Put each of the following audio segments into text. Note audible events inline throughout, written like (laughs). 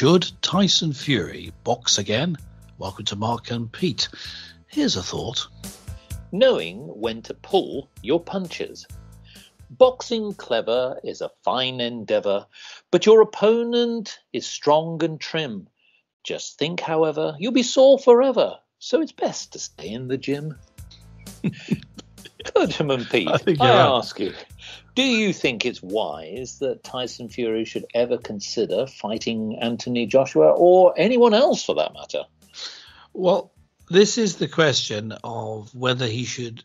Should Tyson Fury box again? Welcome to Mark and Pete. Here's a thought. Knowing when to pull your punches. Boxing clever is a fine endeavour, but your opponent is strong and trim. Just think, however, you'll be sore forever, so it's best to stay in the gym. (laughs) Gentleman Pete, I, I right. ask you, do you think it's wise that Tyson Fury should ever consider fighting Anthony Joshua or anyone else for that matter? Well, this is the question of whether he should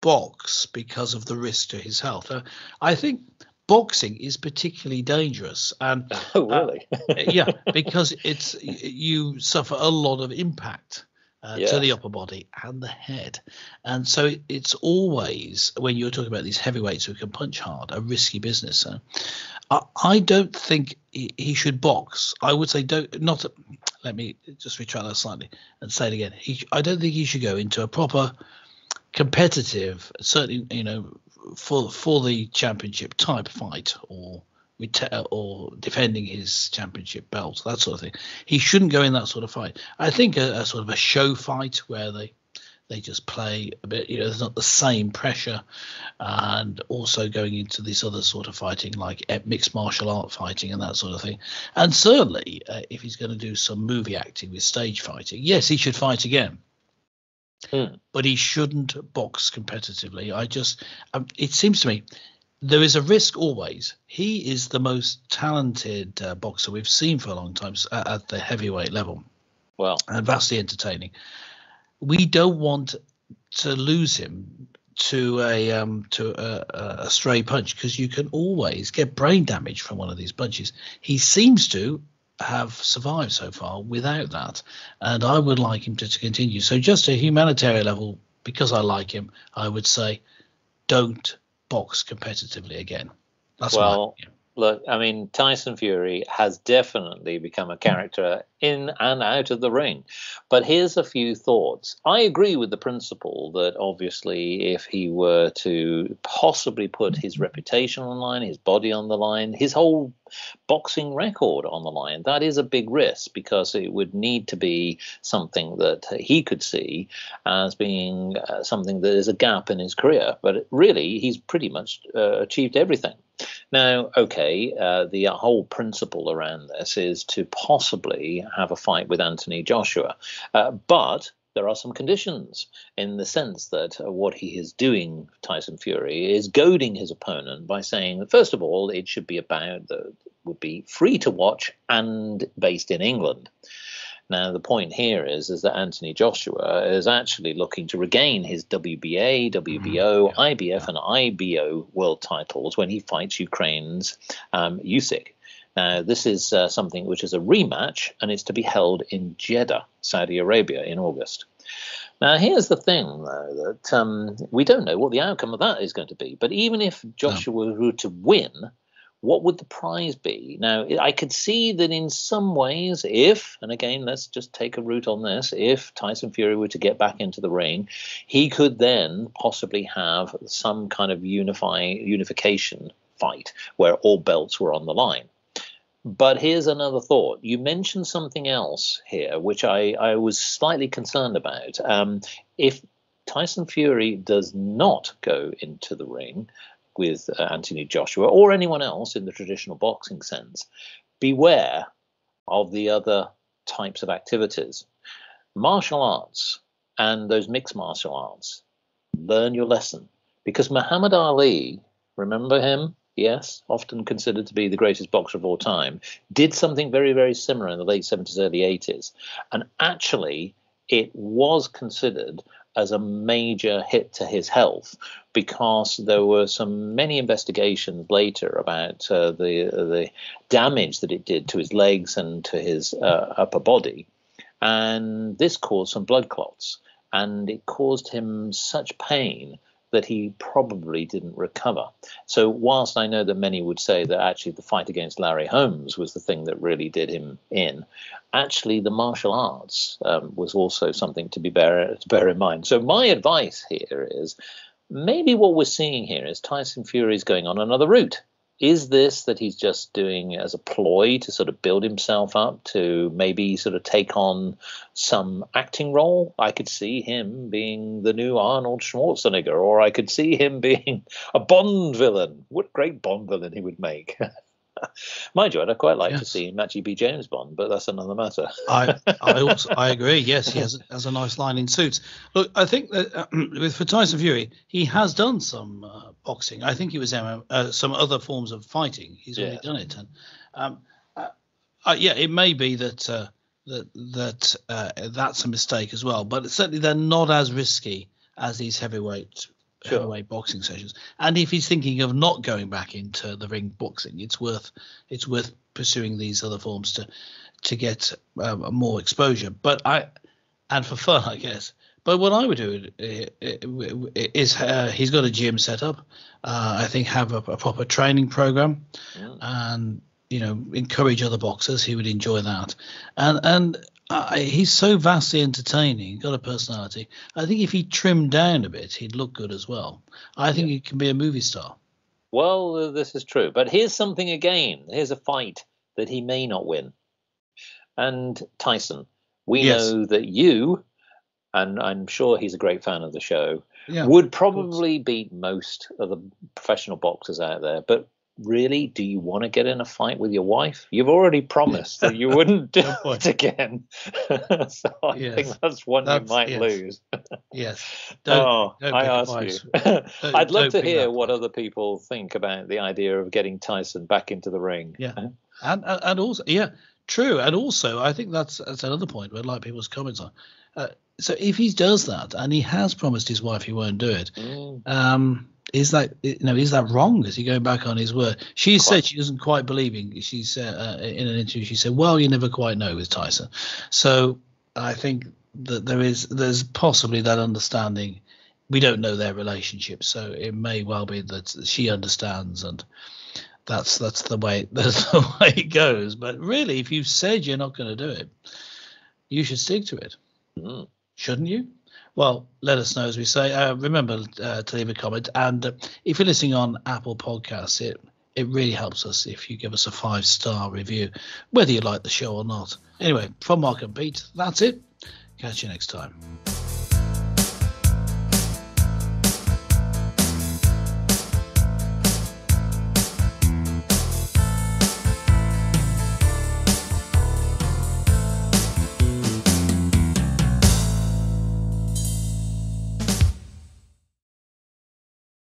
box because of the risk to his health. Uh, I think boxing is particularly dangerous and (laughs) oh really uh, yeah (laughs) because it's you suffer a lot of impact uh, yeah. to the upper body and the head. And so it's always, when you're talking about these heavyweights who can punch hard, a risky business. Uh, I, I, don't think he, he, should box. I would say don't not. Let me just retract that slightly and say it again. He, I don't think he should go into a proper competitive, certainly you know, for for the championship type fight or or defending his championship belt, that sort of thing. He shouldn't go in that sort of fight. I think a, a, sort of a show fight where they they just play a bit, you know, there's not the same pressure, and also going into this other sort of fighting like mixed martial art fighting and that sort of thing. And certainly, uh, if he's going to do some movie acting with stage fighting, yes, he should fight again. Hmm. But he shouldn't box competitively. I just, um, it seems to me, there is a risk always. He is the most talented uh, boxer we've seen for a long time at, at the heavyweight level. Well, and vastly entertaining. We don't want to lose him to a um, to a, a stray punch because you can always get brain damage from one of these punches. He seems to have survived so far without that, and I would like him to, to continue. So, just a humanitarian level, because I like him, I would say, don't box competitively again. That's well, my, look, I mean, Tyson Fury has definitely become a character in and out of the ring. But here's a few thoughts. I agree with the principle that obviously, if he were to possibly put his reputation on the line, his body on the line, his whole boxing record on the line, that is a big risk because it would need to be something that he could see as being uh, something that is a gap in his career. But really, he's pretty much uh, achieved everything. Now, okay, uh, the whole principle around this is to possibly have a fight with Anthony Joshua, uh, but there are some conditions in the sense that uh, what he is doing, Tyson Fury, is goading his opponent by saying, that, first of all, it should be about the would be free to watch and based in England. Now, the point here is, is that Anthony Joshua is actually looking to regain his WBA, WBO, mm-hmm. IBF, and IBO world titles when he fights Ukraine's um, Usyk. Now, this is uh, something which is a rematch, and it's to be held in Jeddah, Saudi Arabia, in August. Now, here's the thing, though, that um, we don't know what the outcome of that is going to be. But even if Joshua no. were to win, what would the prize be? Now, I could see that in some ways, if, and again, let's just take a route on this, if Tyson Fury were to get back into the ring, he could then possibly have some kind of unify, unification fight where all belts were on the line. But here's another thought. You mentioned something else here, which I, I was slightly concerned about. Um, if Tyson Fury does not go into the ring, with uh, Anthony Joshua or anyone else in the traditional boxing sense, beware of the other types of activities. Martial arts and those mixed martial arts, learn your lesson. Because Muhammad Ali, remember him? Yes, often considered to be the greatest boxer of all time, did something very, very similar in the late 70s, early 80s. And actually, it was considered as a major hit to his health because there were some many investigations later about uh, the the damage that it did to his legs and to his uh, upper body, and this caused some blood clots, and it caused him such pain that he probably didn't recover. So, whilst I know that many would say that actually the fight against Larry Holmes was the thing that really did him in, actually the martial arts um, was also something to be bear to bear in mind. So, my advice here is maybe what we're seeing here is Tyson Fury is going on another route is this that he's just doing as a ploy to sort of build himself up to maybe sort of take on some acting role? I could see him being the new Arnold Schwarzenegger, or I could see him (laughs) being a Bond villain. What great Bond villain he would make! (laughs) (laughs) Mind you, I'd quite like yes. to see Matthew B. James Bond, but that's another matter. I I (laughs) also I agree. Yes, he has has a nice line in suits. Look, I think that uh, (clears throat) with for Tyson Fury, he has done some uh, boxing. I think he was uh, some other forms of fighting. He's yeah. already done it, and um, uh, uh, yeah, it may be that uh, that that that's a mistake as well. But certainly they're not as risky as these heavyweight sure. heavyweight boxing sessions. And if he's thinking of not going back into the ring boxing, it's worth it's worth pursuing these other forms to to get um, more exposure. But I and for fun, I guess. But what I would do is uh, he's got a gym set up. Uh, I think have a, a proper training program, yeah. and you know encourage other boxers. He would enjoy that, and and uh, he's so vastly entertaining, got a personality. I think if he trimmed down a bit, he'd look good as well. I think yeah. he can be a movie star. Well, uh, this is true. But here's something again. Here's a fight that he may not win. And Tyson, we yes. know that you, and I'm sure he's a great fan of the show, yeah, would probably beat most of the professional boxers out there. But really, do you want to get in a fight with your wife? You've already (laughs) promised that you wouldn't do it again. (laughs) so I yes. think that's one that's, you might yes. lose. yes. (laughs) Don't, oh, don't I ask you. I'd love to hear what other people think about the idea of getting Tyson back into the ring. Yeah. And, and also, yeah, true. And also, I think that's that's another point where like people's comments on. Uh, so if he does that and he has promised his wife he won't do it, mm. um, is that you know is that wrong? Is he going back on his word? She quite. said she doesn't quite believe him. She's uh, in an interview. She said, "Well, you never quite know with Tyson." So I think that there is there's possibly that understanding. We don't know their relationship, so it may well be that she understands, and that's that's the way (laughs) that's the way it goes. But really, if you've said you're not going to do it, you should stick to it, mm. shouldn't you? Well, let us know as we say. Uh, remember uh, to leave a comment, and uh, if you're listening on Apple Podcasts, it it really helps us if you give us a five star review, whether you like the show or not. Anyway, from Mark and Pete, that's it. Catch you next time.